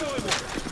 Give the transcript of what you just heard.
もう。